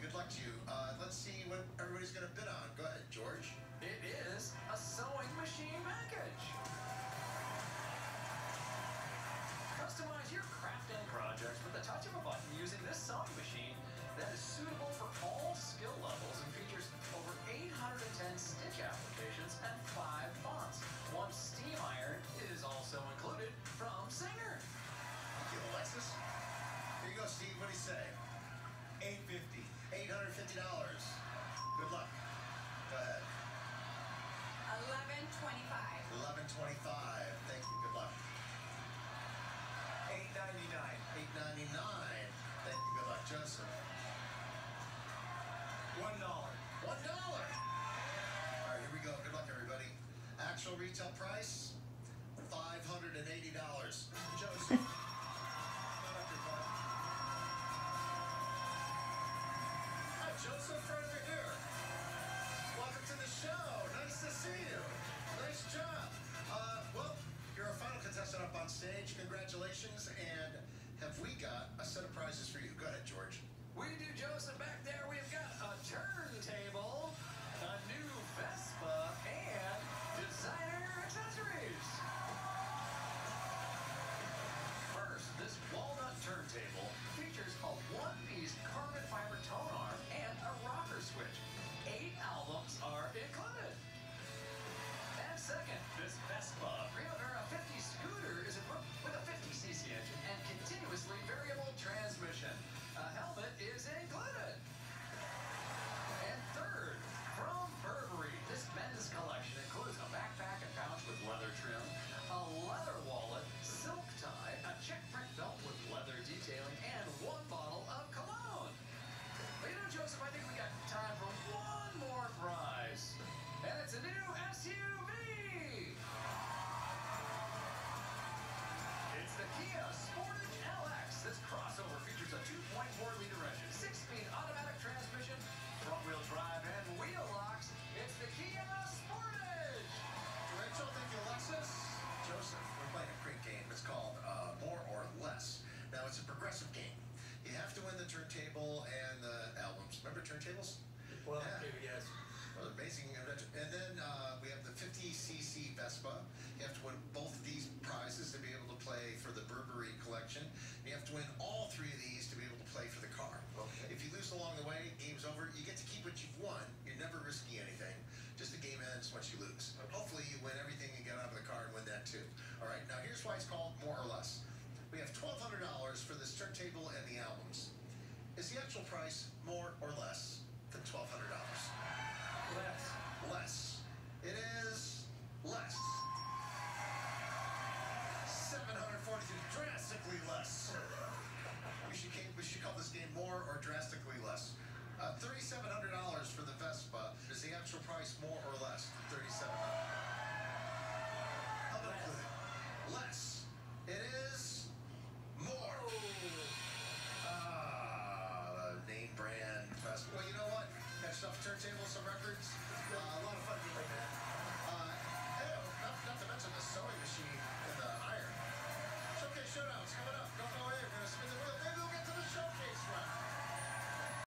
Good luck to you. Uh, let's see what everybody's going to bid on. Go ahead, George. 25. Thank you. Good luck. 899. 899. Thank you. Good luck, Joseph. One dollar. One dollar. All right, here we go. Good luck, everybody. Actual retail price, $580. Joseph. turntable and the albums. Is the actual price more or less?